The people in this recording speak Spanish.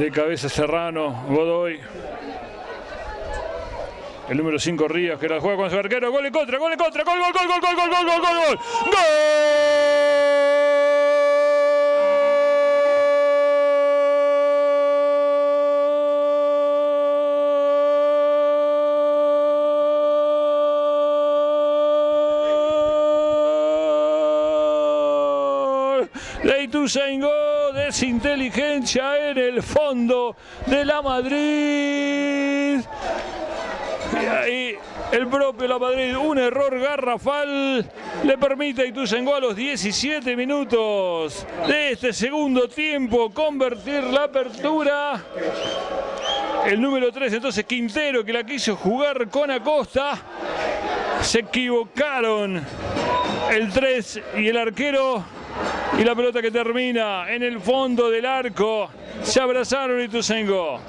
De cabeza Serrano, Godoy. El número 5 Ríos que la juega con su arquero. Gol en contra, gol en contra, gol, gol, gol, gol, gol, gol, gol, gol, gol, gol. ¡Gol! De Ituzaingó, desinteligencia en el fondo de la Madrid. Y ahí el propio La Madrid, un error garrafal, le permite a Ituzaingó a los 17 minutos de este segundo tiempo convertir la apertura. El número 3, entonces Quintero, que la quiso jugar con Acosta. Se equivocaron el 3 y el arquero. Y la pelota que termina en el fondo del arco. Se abrazaron Ituzaingó.